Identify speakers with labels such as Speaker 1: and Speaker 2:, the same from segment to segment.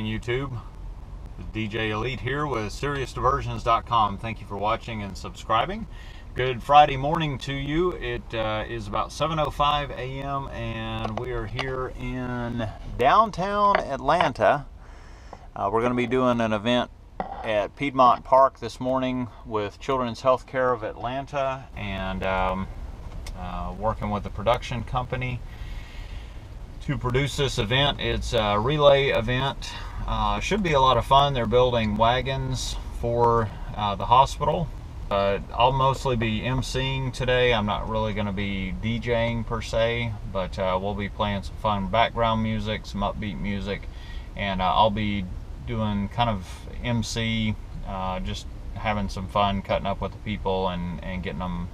Speaker 1: morning, YouTube. DJ Elite here with SiriusDiversions.com. Thank you for watching and subscribing. Good Friday morning to you. It uh, is about 7.05 a.m. and we are here in downtown Atlanta. Uh, we're going to be doing an event at Piedmont Park this morning with Children's Healthcare of Atlanta and um, uh, working with the production company to produce this event. It's a relay event. Uh, should be a lot of fun. They're building wagons for uh, the hospital. Uh, I'll mostly be emceeing today. I'm not really going to be DJing per se, but uh, we'll be playing some fun background music, some upbeat music, and uh, I'll be doing kind of MC, uh, just having some fun, cutting up with the people and, and getting them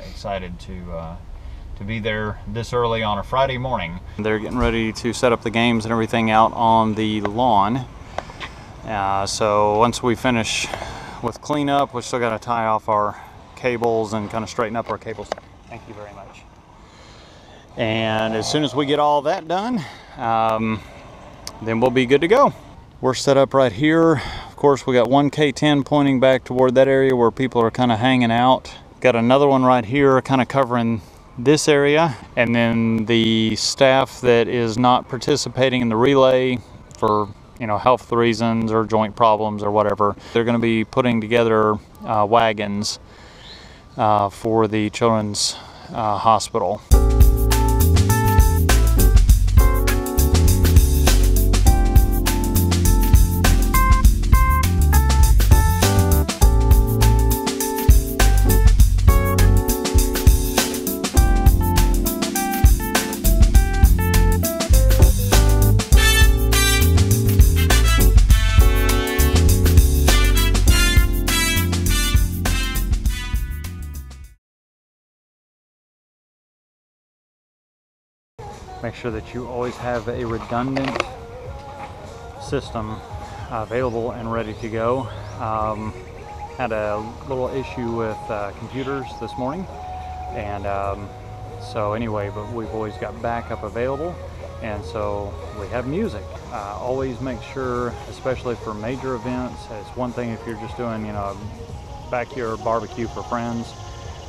Speaker 1: excited to to be there this early on a Friday morning. They're getting ready to set up the games and everything out on the lawn. Uh, so once we finish with cleanup, we still got to tie off our cables and kind of straighten up our cables. Thank you very much. And as soon as we get all that done, um, then we'll be good to go. We're set up right here. Of course, we got one K10 pointing back toward that area where people are kind of hanging out. Got another one right here kind of covering this area and then the staff that is not participating in the relay for you know health reasons or joint problems or whatever they're going to be putting together uh, wagons uh, for the children's uh, hospital make sure that you always have a redundant system available and ready to go. Um, had a little issue with uh, computers this morning and um, so anyway but we've always got backup available and so we have music uh, always make sure especially for major events it's one thing if you're just doing you know backyard barbecue for friends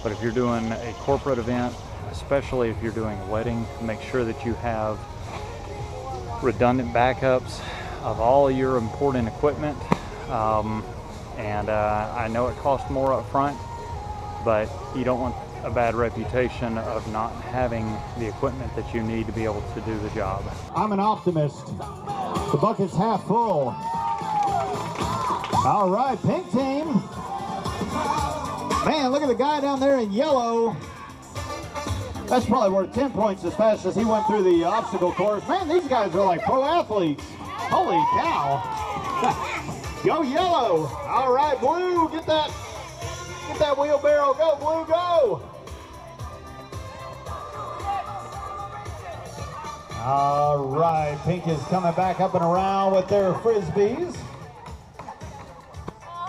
Speaker 1: but if you're doing a corporate event especially if you're doing a wedding, make sure that you have redundant backups of all your important equipment. Um, and uh, I know it costs more up front, but you don't want a bad reputation of not having the equipment that you need to be able to do the job.
Speaker 2: I'm an optimist. The bucket's half full. All right, pink team. Man, look at the guy down there in yellow. That's probably worth 10 points as fast as he went through the obstacle course. Man, these guys are like pro athletes. Holy cow. go yellow. All right, blue, get that, get that wheelbarrow. Go, blue, go. All right, pink is coming back up and around with their frisbees.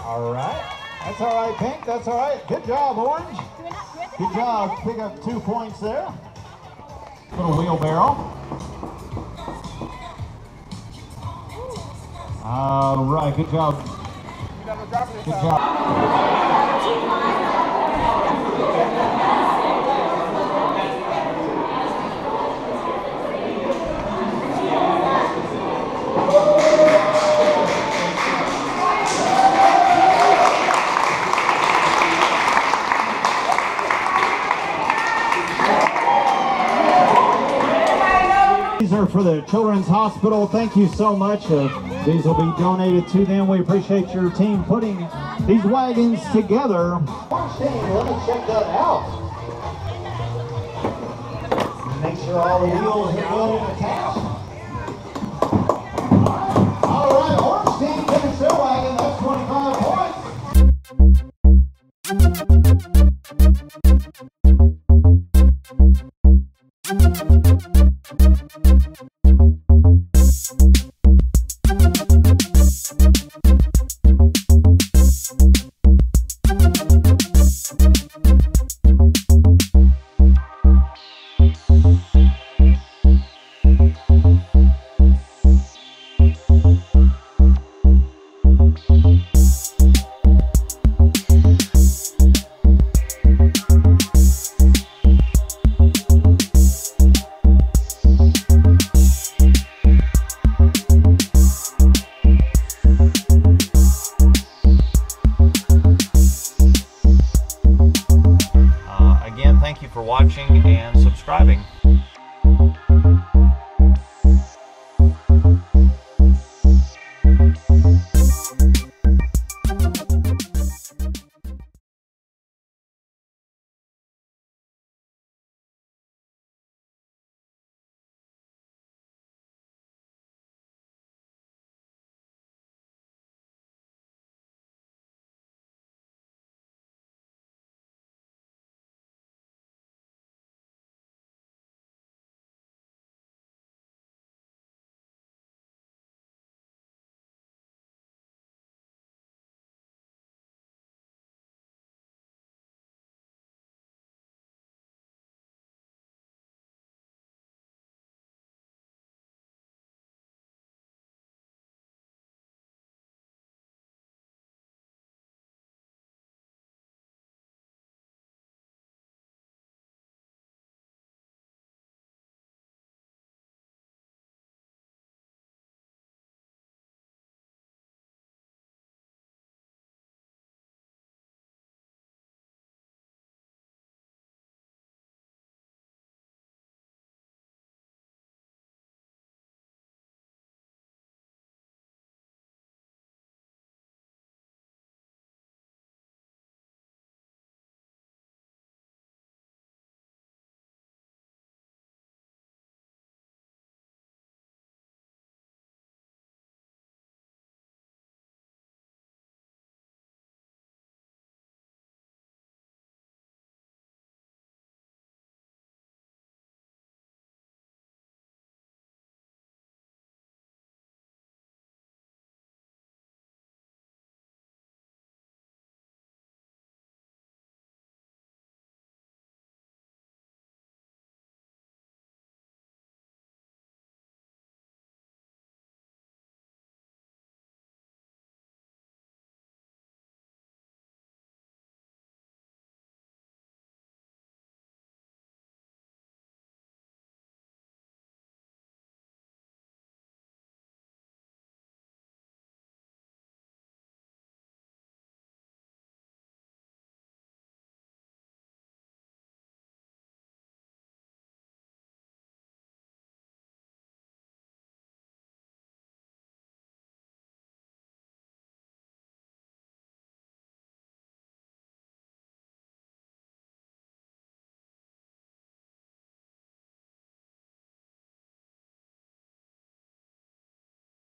Speaker 2: All right. That's all right, pink. That's all right. Good job, orange. Good job. Pick up two points there. Little wheelbarrow. All right. Good job. Good job. For the Children's Hospital. Thank you so much. Uh, these will be donated to them. We appreciate your team putting these wagons together. Let me check that out. Make sure all the wheels are good attached. for
Speaker 1: watching and subscribing.